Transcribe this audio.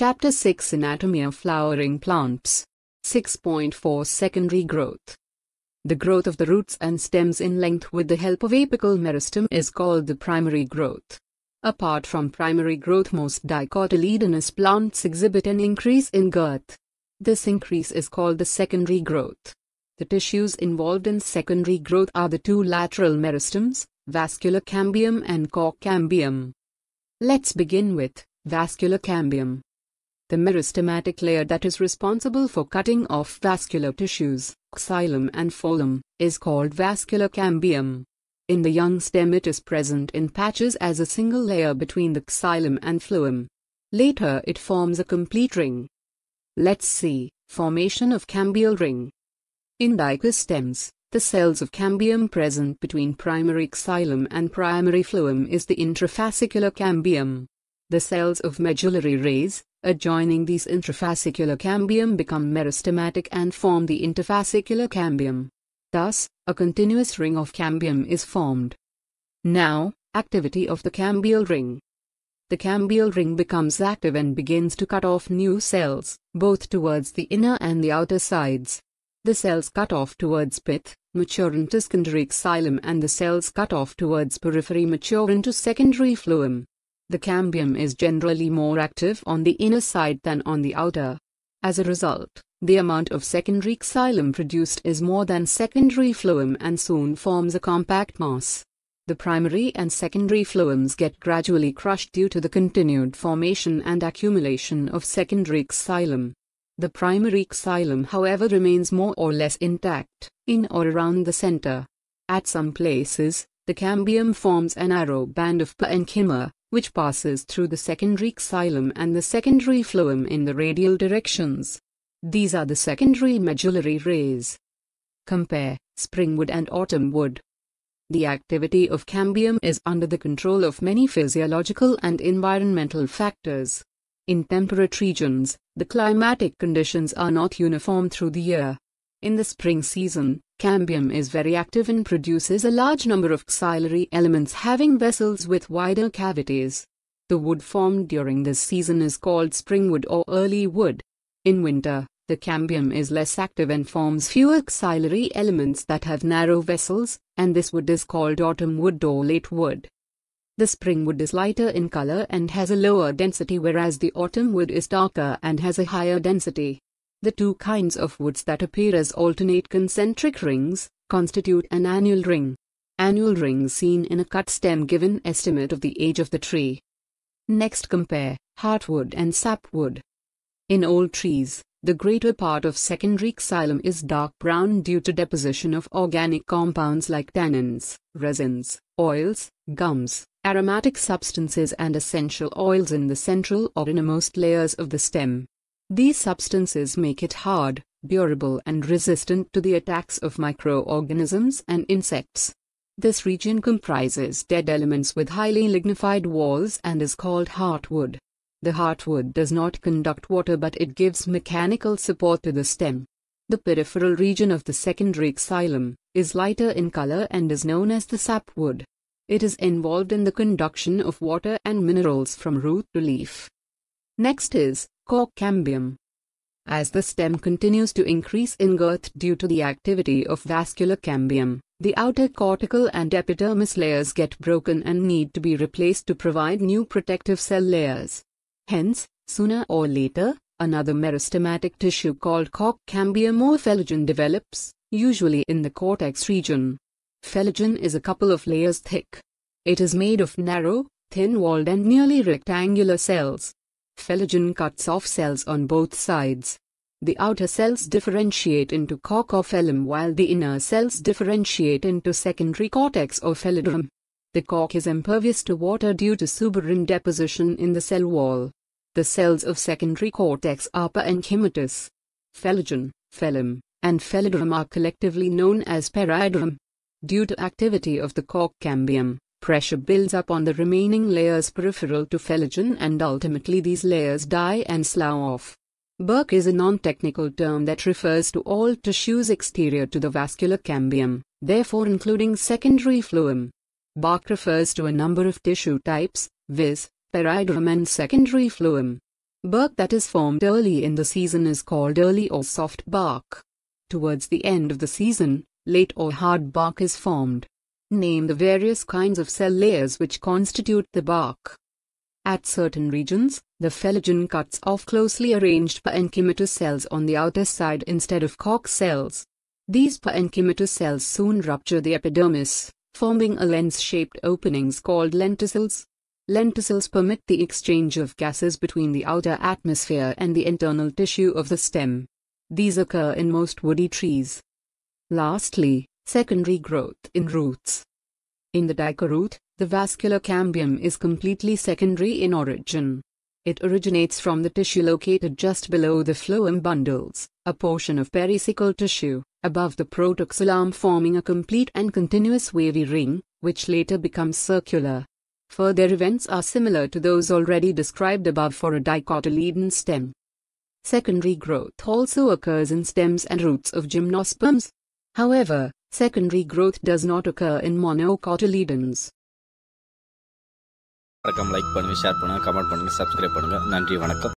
Chapter 6 Anatomy of Flowering Plants 6.4 Secondary Growth The growth of the roots and stems in length with the help of apical meristem is called the primary growth. Apart from primary growth most dicotyledonous plants exhibit an increase in girth. This increase is called the secondary growth. The tissues involved in secondary growth are the two lateral meristems, vascular cambium and cork cambium. Let's begin with vascular cambium. The meristematic layer that is responsible for cutting off vascular tissues, xylem and phloem, is called vascular cambium. In the young stem it is present in patches as a single layer between the xylem and phloem. Later it forms a complete ring. Let's see, formation of cambial ring. In dicot stems, the cells of cambium present between primary xylem and primary phloem is the intrafascicular cambium. The cells of medullary rays, adjoining these intrafascicular cambium become meristematic and form the interfascicular cambium. Thus, a continuous ring of cambium is formed. Now, activity of the cambial ring. The cambial ring becomes active and begins to cut off new cells, both towards the inner and the outer sides. The cells cut off towards pith mature into secondary xylem and the cells cut off towards periphery mature into secondary phloem. The cambium is generally more active on the inner side than on the outer. As a result, the amount of secondary xylem produced is more than secondary phloem and soon forms a compact mass. The primary and secondary phloems get gradually crushed due to the continued formation and accumulation of secondary xylem. The primary xylem however remains more or less intact, in or around the center. At some places, the cambium forms a narrow band of parenchyma, which passes through the secondary xylem and the secondary phloem in the radial directions. These are the secondary medullary rays. Compare springwood and autumnwood. The activity of cambium is under the control of many physiological and environmental factors. In temperate regions, the climatic conditions are not uniform through the year. In the spring season, cambium is very active and produces a large number of xylary elements having vessels with wider cavities. The wood formed during this season is called springwood or early wood. In winter, the cambium is less active and forms fewer xylary elements that have narrow vessels, and this wood is called autumn wood or late wood. The spring wood is lighter in color and has a lower density whereas the autumn wood is darker and has a higher density. The two kinds of woods that appear as alternate concentric rings constitute an annual ring. Annual rings seen in a cut stem give an estimate of the age of the tree. Next compare heartwood and sapwood. In old trees, the greater part of secondary xylem is dark brown due to deposition of organic compounds like tannins, resins, oils, gums, aromatic substances and essential oils in the central or innermost layers of the stem. These substances make it hard, durable and resistant to the attacks of microorganisms and insects. This region comprises dead elements with highly lignified walls and is called heartwood. The heartwood does not conduct water but it gives mechanical support to the stem. The peripheral region of the secondary xylem is lighter in color and is known as the sapwood. It is involved in the conduction of water and minerals from root to leaf. Next is cork cambium. As the stem continues to increase in girth due to the activity of vascular cambium, the outer cortical and epidermis layers get broken and need to be replaced to provide new protective cell layers. Hence, sooner or later, another meristematic tissue called cork cambium or phellogen develops, usually in the cortex region. Phellogen is a couple of layers thick. It is made of narrow, thin-walled and nearly rectangular cells. Phellogen cuts off cells on both sides. The outer cells differentiate into cork or phellem while the inner cells differentiate into secondary cortex or phelloderm. The cork is impervious to water due to suberin deposition in the cell wall. The cells of secondary cortex are parenchymatous. Phellogen, phellem, and phelloderm are collectively known as periderm. Due to activity of the cork cambium, pressure builds up on the remaining layers peripheral to phellogen and ultimately these layers die and slough off. Bark is a non-technical term that refers to all tissues exterior to the vascular cambium, therefore including secondary phloem. Bark refers to a number of tissue types, viz., periderm and secondary phloem. Bark that is formed early in the season is called early or soft bark. Towards the end of the season, late or hard bark is formed. Name the various kinds of cell layers which constitute the bark. At certain regions, the phellogen cuts off closely arranged parenchymatous cells on the outer side instead of cork cells. These parenchymatous cells soon rupture the epidermis, forming a lens-shaped openings called lenticels. Lenticels permit the exchange of gases between the outer atmosphere and the internal tissue of the stem. These occur in most woody trees. Lastly, secondary growth in roots. In the dicot root, the vascular cambium is completely secondary in origin. It originates from the tissue located just below the phloem bundles, a portion of pericycle tissue, above the protoxylem forming a complete and continuous wavy ring, which later becomes circular. Further events are similar to those already described above for a dicotyledon stem. Secondary growth also occurs in stems and roots of gymnosperms. However, secondary growth does not occur in monocotyledons. வணக்கம் like பண்ணுங்க share பண்ணுங்க comment பண்ணுங்க subscribe பண்ணுங்க நன்றி வணக்கம்